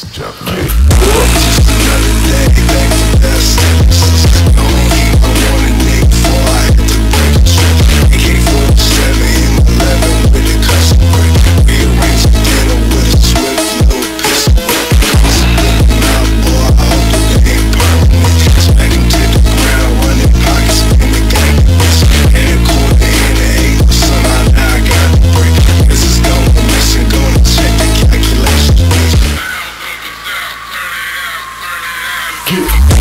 It's Jeff. Get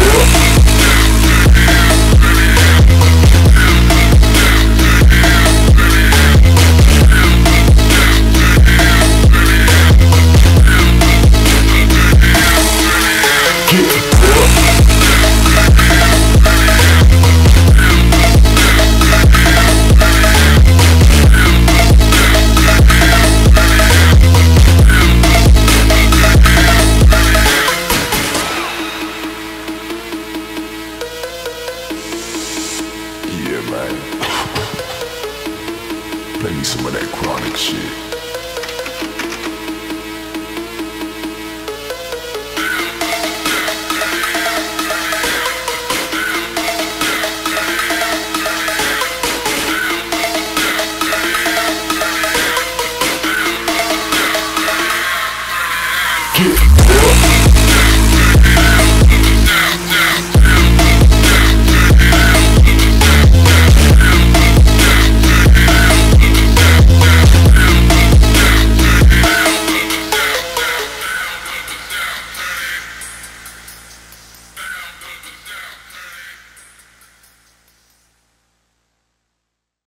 Play me some of that chronic shit.